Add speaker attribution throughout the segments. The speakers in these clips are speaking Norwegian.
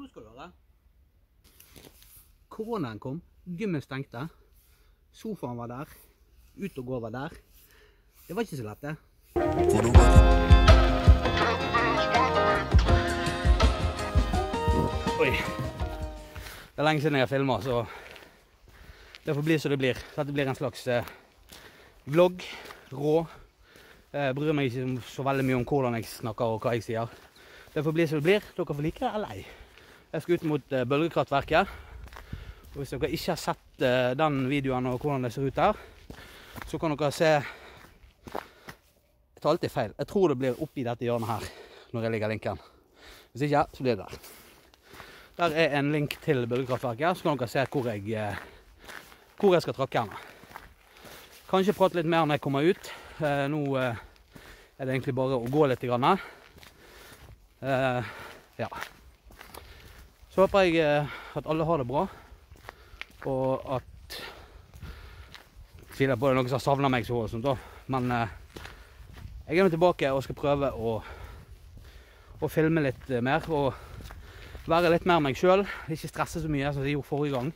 Speaker 1: Nå skal du høre. Koronaen kom, gymmen stengte, sofaen var der, ut og gå var der. Det var ikke så lett, det. Oi. Det er lenge siden jeg har filma, så det får bli som det blir. Dette blir en slags eh, vlogg. Rå. Jeg bryr meg ikke så veldig mye om hvordan jeg snakker og hva jeg sier. Det får bli som det blir. Dere får like det eller ei. Jeg skal ut mot eh, bølgekraftverket. Og hvis dere ikke har sett eh, den videoen og hvordan det ser ut der, så kan dere se Jeg tar alltid feil. Jeg tror det blir oppi dette hjørnet her når jeg legger linken. Hvis ikke, så blir det der. Der er en link til bølgekraftverket, så kan dere se hvor jeg, eh, hvor jeg skal trakke henne. Kanskje prate litt mer når jeg kommer ut. Nå er det egentlig bare å gå litt. Ja. Så håper jeg eh, at alle har det bra, og at Tviler det er noen som har savna meg så voldsomt, da. Men eh, jeg er nå tilbake og skal prøve å, å filme litt eh, mer. Og være litt mer meg sjøl. Ikke stresse så mye som jeg gjorde forrige gang.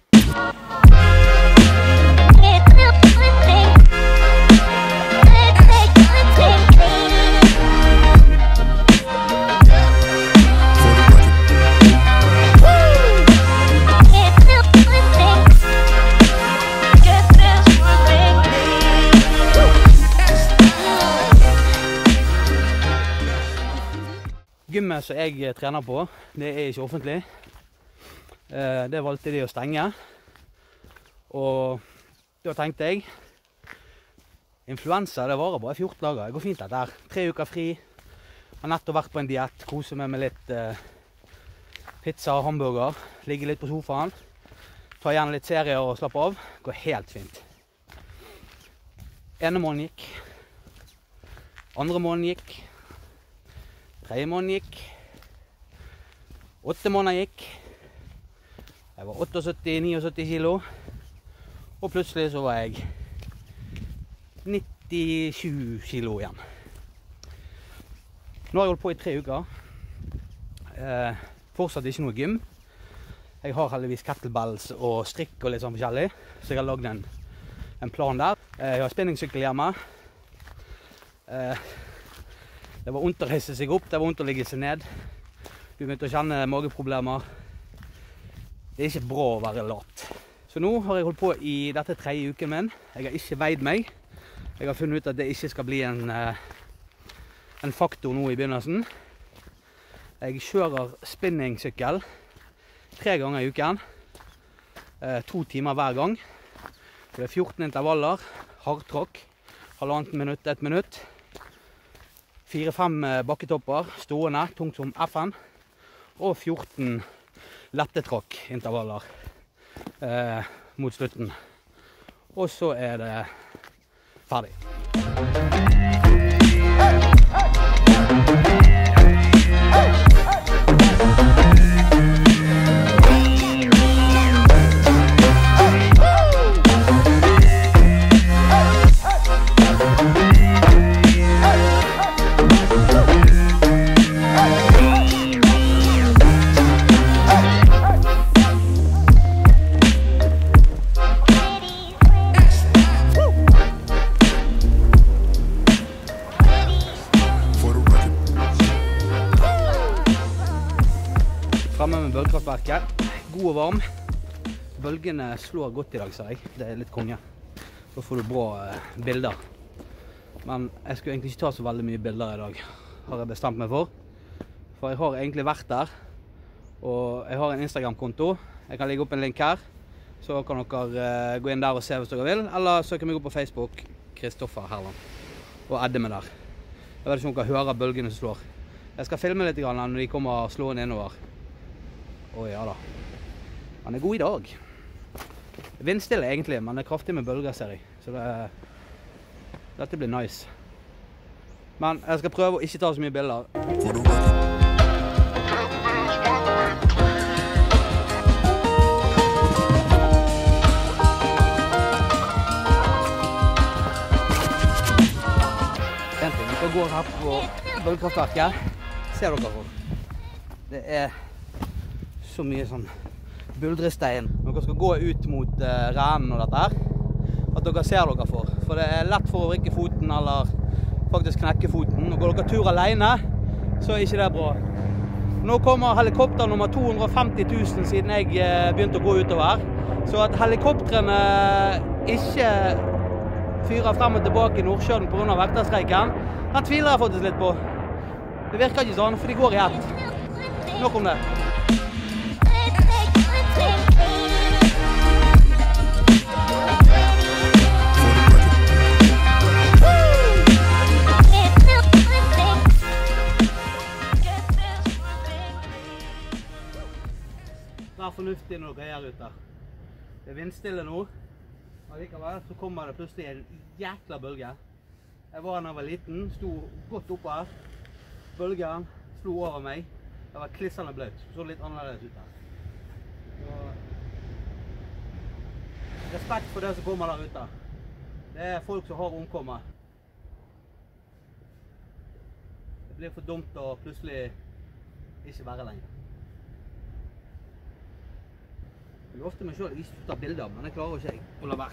Speaker 1: Gymmet som jeg eh, trener på, det er ikke offentlig. Eh, Det valgte de å stenge. Og da tenkte jeg Influensa det varer bare 14 dager. Det går fint, dette her. Tre uker fri. Har nettopp vært på en diett. Koser meg med litt eh, pizza og hamburger. Ligger litt på sofaen. Tar igjen litt serier og slapper av. Går helt fint. Ene måneden gikk. Andre måneden gikk. Tredje måned gikk. Åtte måneder gikk. Jeg var 78-79 kilo. Og plutselig så var jeg 97 kilo igjen. Nå har jeg holdt på i tre uker. Eh, fortsatt ikke noe gym. Jeg har heldigvis kettlebells og strikk og litt sånn forskjellig, så jeg har lagd en, en plan der. Eh, jeg har spinningsykkel hjemme. Eh, det var vondt å reise seg opp, det var vondt å ligge seg ned. Du begynte å kjenne mageproblemer. Det er ikke bra å være lat. Så nå har jeg holdt på i dette tredje uken min. Jeg har ikke veid meg. Jeg har funnet ut at det ikke skal bli en, eh, en faktor nå i begynnelsen. Jeg kjører spinningsykkel tre ganger i uken. Eh, to timer hver gang. Det er 14 intervaller. Hardtråkk. Halvannet minutt, ett minutt. Fire-fem eh, bakketopper stående, tungt som FN. Og 14 lette tråkk-intervaller eh, mot slutten. Og så er det ferdig.
Speaker 2: For
Speaker 1: Bølgene slår godt i dag, sa jeg. Det er litt konge. Da får du bra eh, bilder. Men jeg skulle egentlig ikke ta så veldig mye bilder i dag, har jeg bestemt meg for. For jeg har egentlig vært der. Og jeg har en Instagram-konto. Jeg kan legge opp en link her. Så kan dere eh, gå inn der og se hvis dere vil. Eller søke meg opp på Facebook. Kristoffer Herland. Og edde meg der. Jeg vet ikke om dere hører bølgene som slår. Jeg skal filme litt når de kommer slående innover. Å ja da. Han er god i dag. Vindstille egentlig, men det er kraftig med bølger, ser jeg. Så det, dette blir nice. Men jeg skal prøve å ikke ta så mye bilder. Vi. Går her på bølgekraftverket. Ser dere hvor? Det er så mye sånn buldrestein når dere skal gå ut mot uh, renen og dette her. At dere ser dere for. For det er lett for å vrikke foten eller faktisk knekke foten. Og går dere tur alene, så er ikke det bra. Nå kommer helikopter nummer 250 000 siden jeg eh, begynte å gå utover. Så at helikoptrene ikke fyrer frem og tilbake i Nordsjøen pga. vekterstreiken, den tviler jeg faktisk litt på. Det virker ikke sånn, for de går i ett. Nok om det. Vær fornuftig når dere er her ute. Det er vindstille nå. Allikevel så kommer det plutselig en jækla bølge. Jeg var da jeg var liten, sto godt oppe her. Bølgen slo over meg. Jeg var klissende blaut. Så litt annerledes ut her. Respekt for det som kommer der ute. Det er folk som har omkommet. Det blir for dumt å plutselig ikke være lenger. Jeg lovte meg sjøl at jeg ikke skulle ta bilder, men det klarer ikke jeg å la være.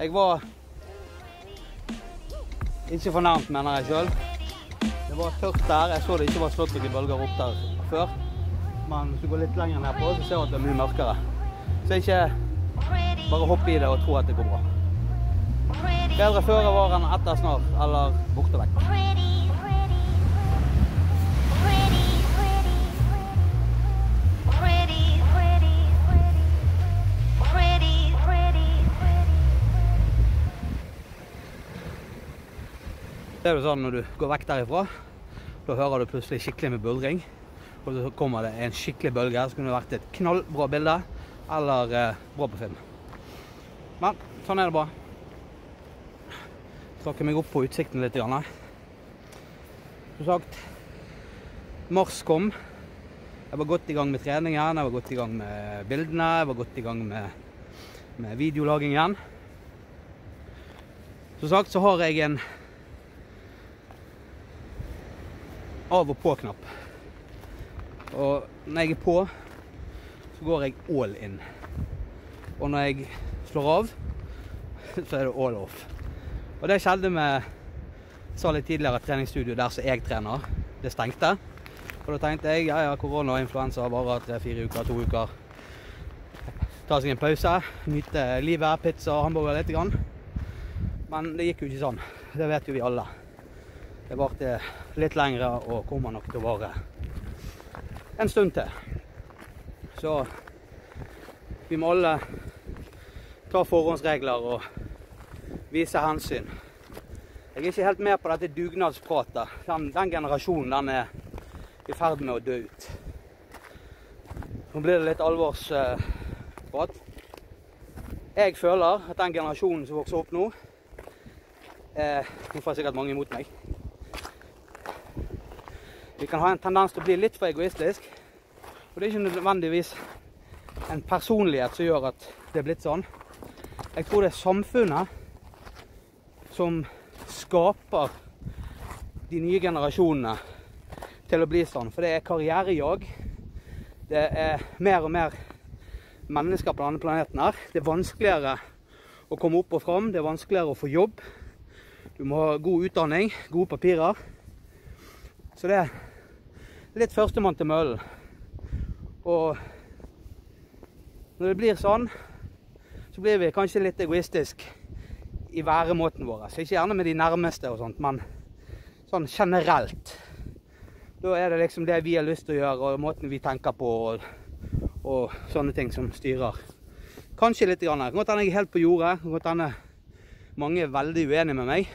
Speaker 1: Jeg var ikke fornærmet, mener jeg sjøl. Det var tørt der. Jeg så det ikke var slått noen bølger opp der før. Men hvis du går litt lenger nedpå, så ser du at det er mye mørkere. Så ikke bare hopp i det og tro at det går bra. Bedre føre var enn etter snart, eller borte vekk. Det er jo sånn når du går vekk derifra, da hører du plutselig skikkelig med buldring. Og så kommer det en skikkelig bølge, så kunne det vært et knallbra bilde, eller eh, bra på film. Men sånn er det bare. Strakker meg opp på utsikten litt. Grann. Som sagt, mars kom. Jeg var godt i gang med treningen, jeg var godt i gang med bildene, jeg var godt i gang med, med videolagingen. Som sagt så har jeg en av og på-knapp. Og når jeg er på, så går jeg all in. Og når jeg slår av, så er det all off. Og det skjedde med sa litt tidligere treningsstudio der som jeg trener. Det stengte. Og da tenkte jeg ja, ja, korona og influensa varer tre-fire uker, to uker. Ta seg en pause, nyte livet, pizza og hamburger litt. Grann. Men det gikk jo ikke sånn. Det vet jo vi alle. Det varte litt lengre og kommer nok til å vare en stund til. Så vi må alle ta forhåndsregler og vise hensyn. Jeg er ikke helt med på dette dugnadspratet. Den, den generasjonen den er i ferd med å dø ut. Nå blir det litt alvorsprat. Jeg føler at den generasjonen som vokser opp nå eh, Nå får jeg sikkert mange imot meg. Kan ha en tendens til å bli litt for egoistisk. Og det er ikke nødvendigvis en personlighet som gjør at det er blitt sånn. Jeg tror det er samfunnet som skaper de nye generasjonene til å bli sånn. For det er karrierejag. Det er mer og mer mennesker på denne planeten her. Det er vanskeligere å komme opp og fram. Det er vanskeligere å få jobb. Du må ha god utdanning, gode papirer. Så det litt førstemann til møllen. Og når det blir sånn, så blir vi kanskje litt egoistisk i væremåten vår. Så ikke gjerne med de nærmeste og sånt, men sånn generelt. Da er det liksom det vi har lyst til å gjøre, og måten vi tenker på, og, og sånne ting som styrer. Kanskje litt. Grann. Kan godt hende jeg er helt på jordet. Det kan godt hende mange er veldig uenige med meg.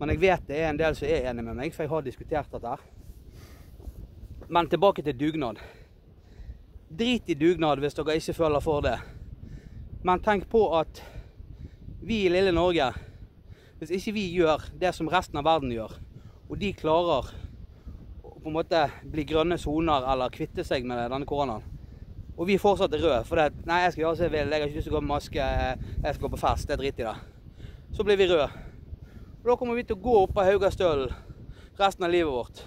Speaker 1: Men jeg vet det er en del som er enige med meg, for jeg har diskutert dette. her. Men tilbake til dugnad. Drit i dugnad hvis dere ikke føler for det. Men tenk på at vi i lille Norge, hvis ikke vi gjør det som resten av verden gjør, og de klarer på en måte bli grønne soner eller kvitte seg med denne koronaen. Og vi fortsatt er røde. For det, nei, jeg skal gjøre som jeg vil. Jeg har ikke lyst til å gå med maske. Jeg skal gå på fest. Det er drit i det. Så blir vi røde. Og da kommer vi til å gå opp av Haugastølen resten av livet vårt.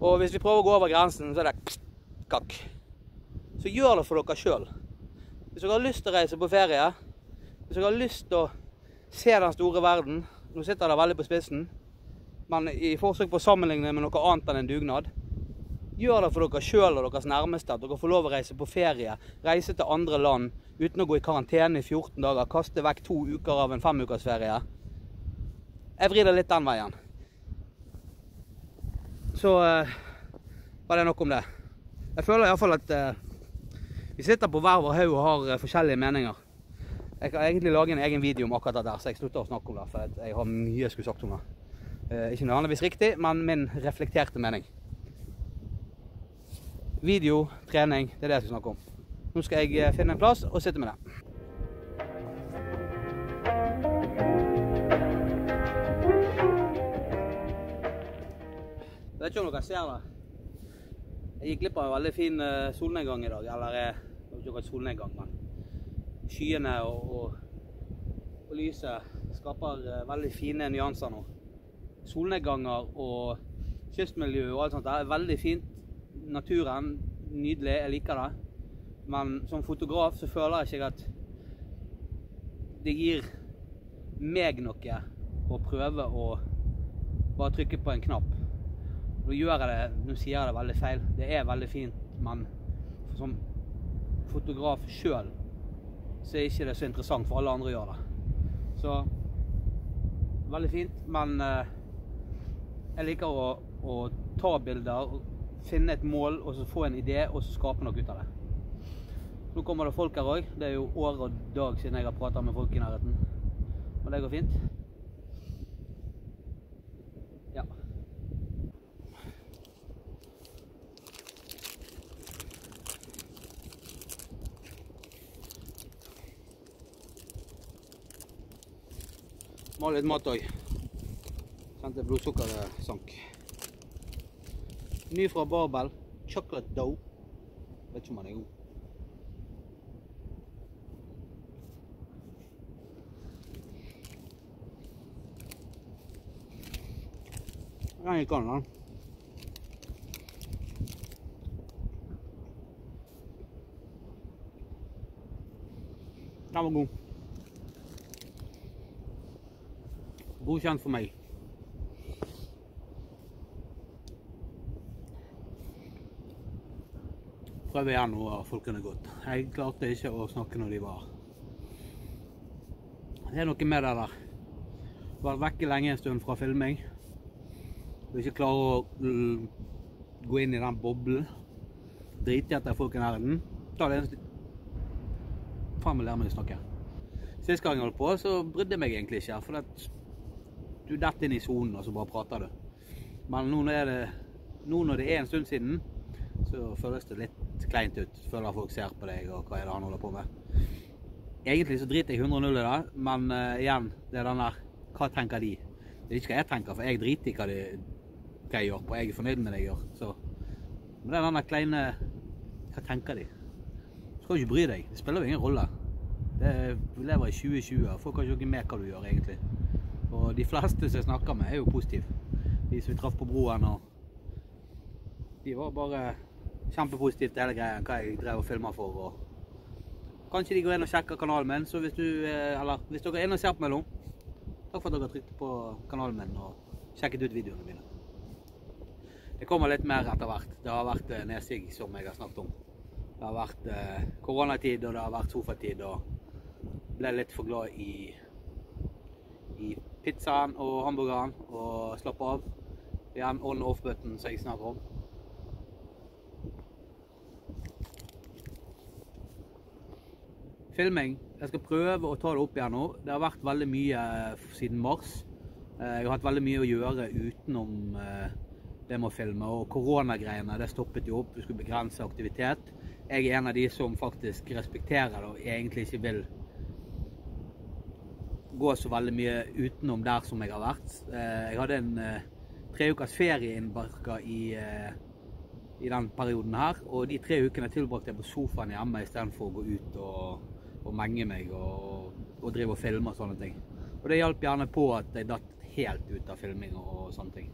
Speaker 1: Og hvis vi prøver å gå over grensen, så er det kakk. Så gjør det for dere sjøl. Hvis dere har lyst til å reise på ferie, hvis dere har lyst til å se den store verden Nå sitter det veldig på spissen, men i forsøk på å sammenligne med noe annet enn en dugnad Gjør det for dere sjøl og deres nærmeste at dere får lov å reise på ferie, reise til andre land uten å gå i karantene i 14 dager, kaste vekk to uker av en femukersferie. Jeg vrir det litt den veien. Så uh, var det nok om det. Jeg føler iallfall at eh, vi sitter på hver vår haug og har eh, forskjellige meninger. Jeg kan egentlig lage en egen video om akkurat dette, så jeg slutter å snakke om det. For jeg har mye jeg skulle sagt om det. Ikke nødvendigvis riktig, men min reflekterte mening. Video, trening, det er det jeg skal snakke om. Nå skal jeg finne en plass og sitte med det. Vet ikke om dere ser det. Jeg gikk glipp av en veldig fin eh, solnedgang i dag. Eller eh, det var ikke akkurat solnedgang, men skyene og, og, og lyset skaper eh, veldig fine nyanser nå. Solnedganger og kystmiljø og alt sånt der er veldig fint. Naturen, nydelig, jeg liker det. Men som fotograf så føler jeg ikke at det gir meg noe å prøve å bare trykke på en knapp. Nå gjør jeg det, nå sier jeg det veldig feil. Det er veldig fint, men som fotograf sjøl så er ikke det så interessant for alle andre å gjøre det. Så veldig fint, men eh, jeg liker å, å ta bilder, finne et mål og så få en idé og så skape noe ut av det. Nå kommer det folk her òg. Det er jo år og dag siden jeg har prata med folk i nærheten. Og det går fint. Ja. Må ha litt mat òg. Kjente blodsukkeret sank. Ny fra Barbell. Chocolate dough. Vet ikke om den er god. Den gikk an, den. Den var god. Godkjent for meg. Prøv igjen nå, folkene godt. Jeg klarte ikke å snakke når de var Det er noe med det der. Vært vekke lenge en stund fra filming. Og ikke klarer å gå inn i den boblen. Drite i at det er folk i nærheten. Ta det eneste Faen meg lære meg å snakke. Sist gang jeg holdt på, så brydde jeg meg egentlig ikke. For at du detter inn i sonen, og så bare prater du. Men nå når, det, nå når det er en stund siden, så føles det litt kleint ut. Føler folk ser på deg, og hva er det han holder på med. Egentlig så driter jeg 100-0 i det, men uh, igjen, det er den der Hva tenker de? Det er ikke hva jeg tenker, for jeg driter i hva, de, hva jeg gjør, og jeg er fornøyd med det jeg gjør. Så, men det er den der kleine Hva tenker de? Du skal jo ikke bry deg. Det spiller jo ingen rolle. Det, vi lever i 2020, og folk har ikke noe med hva du gjør, egentlig. Og de fleste som jeg snakker med, er jo positive. De som vi traff på broen, og de var bare kjempepositive til hele greia, hva jeg drev og filma for. og Kanskje de går inn og sjekker kanalen min, så hvis, du, eh, eller, hvis dere er inne og ser på meg nå, takk for at dere trykte på kanalen min og sjekket ut videoene mine. Det kommer litt mer etter hvert. Det har vært eh, nedsig, som jeg har snakket om. Det har vært eh, koronatid, og det har vært sofatid, og ble litt for glad i, i pizzaen og hamburgeren, og slappe av. Igjen on-off-button, som jeg snakker om. filming. Jeg skal prøve å ta det opp igjen nå. Det har vært veldig mye eh, siden mars. Eh, Jeg har hatt veldig mye å gjøre utenom eh, det med å filme. Og koronagreiene det stoppet jo opp. Vi skulle begrense aktivitet. Jeg er en av de som faktisk respekterer det og egentlig ikke vil gå så veldig mye utenom der som jeg har vært. Jeg hadde en tre ukers ferie innbarka i, eh, i den perioden her. Og de tre ukene tilbrakte jeg på sofaen hjemme istedenfor å gå ut og, og menge meg og, og drive og filme og sånne ting. Og det hjalp gjerne på at jeg datt helt ut av filming og sånne ting.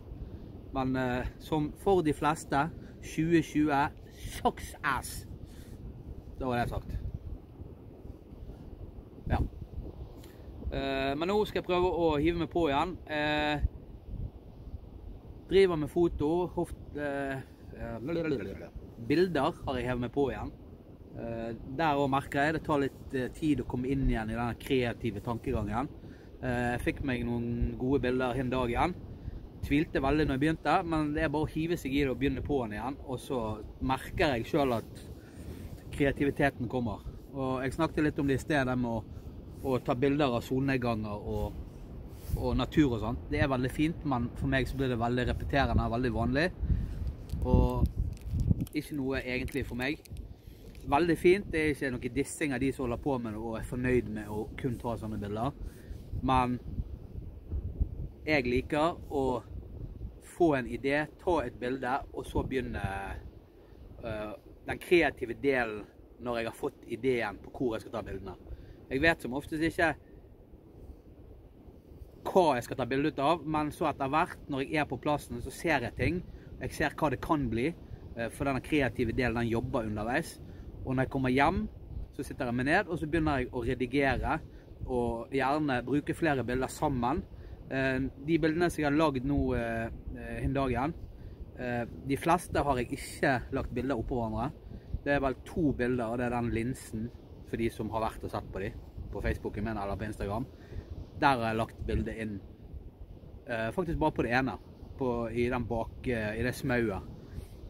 Speaker 1: Men eh, som for de fleste 2020 sucks ass. Da var det sagt. Ja. Eh, men nå skal jeg prøve å hive meg på igjen. Eh, driver med foto. Hoft, eh, bilder har jeg hevet meg på igjen. Der òg merker jeg det tar litt tid å komme inn igjen i denne kreative tankegangen. Jeg fikk meg noen gode bilder en dag igjen. Tvilte veldig når jeg begynte, men det er bare å hive seg i det og begynne på den igjen. Og så merker jeg sjøl at kreativiteten kommer. Og jeg snakket litt om det i sted, det med å, å ta bilder av solnedganger og, og natur og sånt. Det er veldig fint, men for meg så blir det veldig repeterende, veldig vanlig. Og ikke noe egentlig for meg. Veldig fint, det er ikke noe dissing av de som holder på med det og er fornøyd med å kun ta sånne bilder. Men jeg liker å få en idé, ta et bilde, og så begynne uh, den kreative delen når jeg har fått ideen på hvor jeg skal ta bildene. Jeg vet som oftest ikke hva jeg skal ta bilde ut av, men så etter hvert, når jeg er på plassen, så ser jeg ting. Jeg ser hva det kan bli, øh, for denne kreative delen den jobber underveis. Og når jeg kommer hjem, så sitter jeg meg ned, og så begynner jeg å redigere, og gjerne bruke flere bilder sammen. Eh, De bildene som jeg har lagd nå eh, dagen, en eh, de fleste har jeg ikke lagt bilder oppå hverandre. Det er vel to bilder, og det er den linsen for de som har vært og sett på de på Facebooken min eller på Instagram. Der har jeg lagt bildet inn eh, faktisk bare på det ene, på, i, den bak, eh, i det smauet.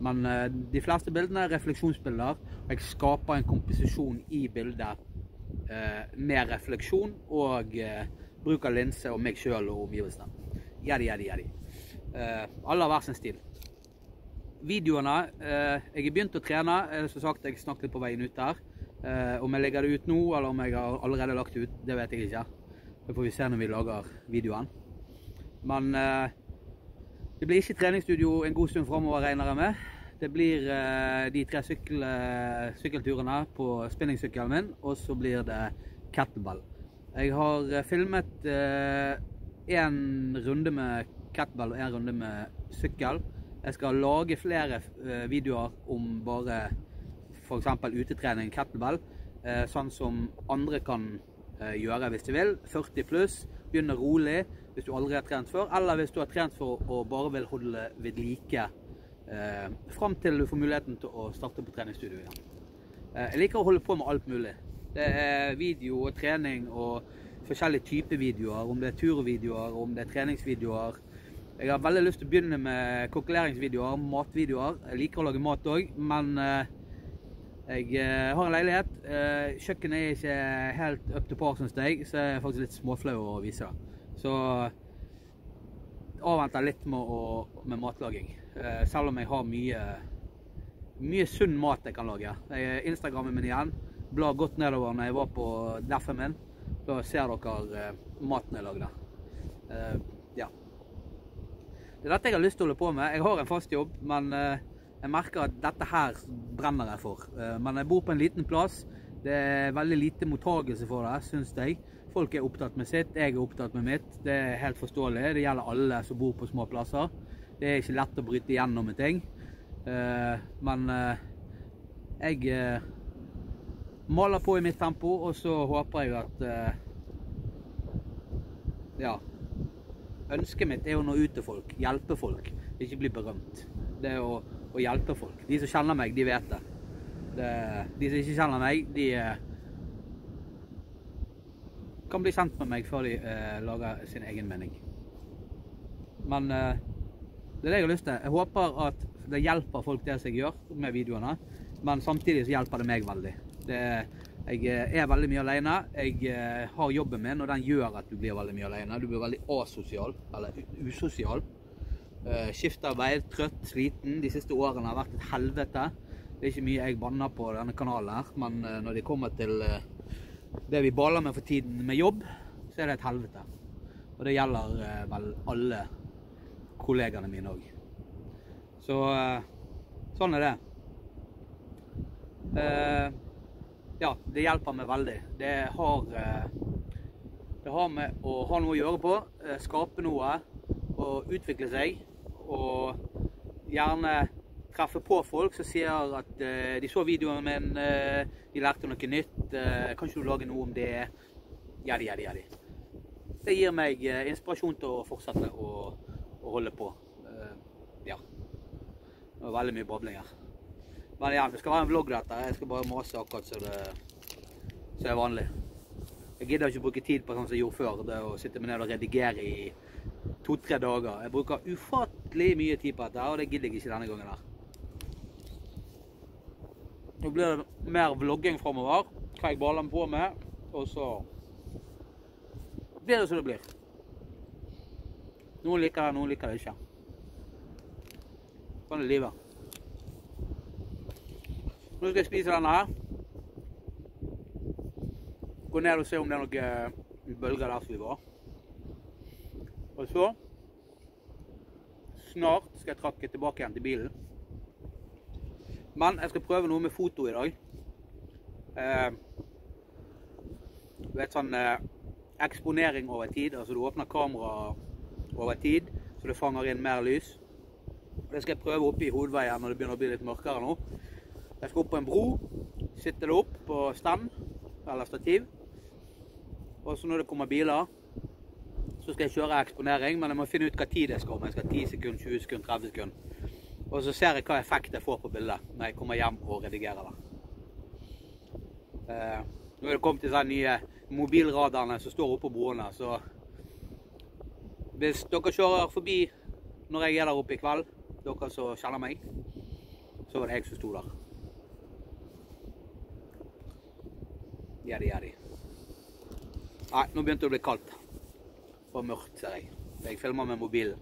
Speaker 1: Men eh, de fleste bildene er refleksjonsbilder, og jeg skaper en komposisjon i bildet med refleksjon og bruk av linse og meg sjøl og omgivelsene. Jadi, jadi. Eh, alle har hver sin stil. Videoene Jeg har begynt å trene. Som sagt, jeg snakket på veien ut her. Eh, om jeg legger det ut nå, eller om jeg har allerede lagt det ut, det vet jeg ikke. Det får vi se når vi lager videoen. Men eh, det blir ikke treningsstudio en god stund framover, regner jeg med. Det blir eh, de tre sykkel, eh, sykkelturene på spinningsykkelen min, og så blir det kettlebell. Jeg har eh, filmet én runde med kettlebell og én runde med sykkel. Jeg skal lage flere eh, videoer om bare f.eks. utetrening kettlebell, eh, sånn som andre kan eh, gjøre hvis de vil. 40 pluss, begynne rolig hvis du aldri har trent før, eller hvis du har trent for å bare vil holde ved like eh, fram til du får muligheten til å starte på treningsstudio igjen. Jeg liker å holde på med alt mulig. Det er video og trening og forskjellige typer videoer, om det er turvideoer, om det er treningsvideoer. Jeg har veldig lyst til å begynne med kokkeleringsvideoer, matvideoer. Jeg liker å lage mat òg, men jeg eh, har en leilighet. Eh, kjøkkenet er ikke helt up to par, syns jeg, så jeg er faktisk litt småflau å vise det. Så avventer litt med, å, med matlaging. Eh, selv om jeg har mye, mye sunn mat jeg kan lage. Jeg, Instagrammen min igjen. Blar godt nedover når jeg var på deffen min. Da ser dere maten jeg lagde. Ja. Det er dette jeg har lyst til å holde på med. Jeg har en fast jobb, men jeg merker at dette her brenner jeg for. Eh, men jeg bor på en liten plass. Det er veldig lite mottagelse for det, syns jeg. Folk er opptatt med sitt, jeg er opptatt med mitt. Det er helt forståelig. Det gjelder alle som bor på små plasser. Det er ikke lett å bryte igjennom med ting. Eh, men eh, jeg maler på i mitt tempo, og så håper jeg at Ja. Ønsket mitt er å nå ut til folk, hjelpe folk, ikke bli berømt. Det å, å hjelpe folk. De som kjenner meg, de vet det. de som ikke kjenner meg, de eh, kan bli kjent med meg før de eh, lager sin egen mening. Men eh, det er det jeg har lyst til. Jeg håper at det hjelper folk det som jeg gjør med videoene, men samtidig så hjelper det meg veldig. Jeg er veldig mye alene. Jeg har jobben min, og den gjør at du blir veldig mye alene. Du blir veldig asosial, eller usosial. Eh, Skiftarbeid, trøtt, sliten. De siste årene har vært et helvete. Det er ikke mye jeg banner på denne kanalen her, men eh, når det kommer til eh, det vi baler med for tiden med jobb, så er det et helvete. Og det gjelder vel alle kollegaene mine òg. Så sånn er det. Ja, det hjelper meg veldig. Det har, det har med å ha noe å gjøre på, skape noe og utvikle seg. Og gjerne treffe på folk som sier at uh, de så videoen min, uh, de lærte noe nytt. Uh, kan ikke du lage noe om det? Jadi, jadi, jadi. Det gir meg eh, inspirasjon til å fortsette å, å holde på. Eh, ja. Det var veldig mye babling her. Men igjen, det skal være en vlogg dette. Jeg skal bare mase akkurat som det, det er vanlig. Jeg gidder ikke bruke tid på sånn som jeg gjorde før, det å sitte meg ned og redigere i to-tre dager. Jeg bruker ufattelig mye tid på dette, og det gidder jeg ikke denne gangen her. Nå blir det mer vlogging fremover, hva jeg baller på med, og så blir det som det blir. Noen liker det, noen liker det ikke. Sånn er livet. Nå skal jeg spise denne her. Gå ned og se om det er noen bølger der som vi var. Og så Snart skal jeg trakke tilbake igjen til bilen. Men jeg skal prøve noe med foto i dag. Eh, du vet sånn eh, eksponering over tid. Altså du åpner kameraet over tid, så det fanger inn mer lys. Det skal jeg prøve oppe i hovedveien når det begynner å bli litt mørkere nå. Jeg skal opp på en bro, sitte det opp på stand eller stativ. Og så når det kommer biler, så skal jeg kjøre eksponering, men jeg må finne ut hva tid jeg skal om. Jeg skal 10 sekunder, 20 sekunder, 30 sekunder. Og så ser jeg hva effekt jeg får på bildet når jeg kommer hjem og redigerer det. Eh, nå er det kommet disse nye mobilradarene som står oppe på broene, så hvis dere kjører forbi når jeg er der oppe i kveld, dere som kjenner meg, så var det jeg som sto der. Jadi, jadi. Nei, nå begynte det å bli kaldt. Og mørkt, ser jeg. Jeg filmer med mobilen.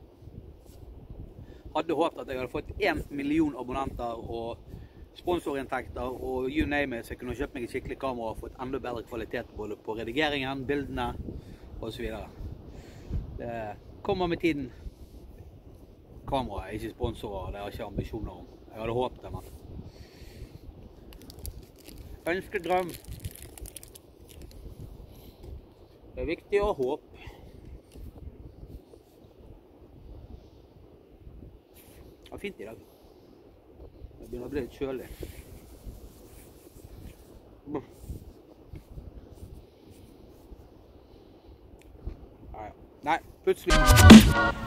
Speaker 1: Hadde håpet at jeg hadde fått én million abonnenter og sponsorinntekter og you name it, så jeg kunne kjøpt meg et skikkelig kamera og fått enda bedre kvalitet både på redigeringen, bildene osv. Det kommer med tiden. Kamera er ikke sponsorer, det har jeg ikke ambisjoner om. Jeg hadde håpet det, men Ønskedrøm. Det er viktig å ha håp. Det var fint i dag. Det begynner å bli litt kjølig. Mm. Ja. Nei, plutselig